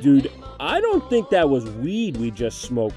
Dude, I don't think that was weed we just smoked.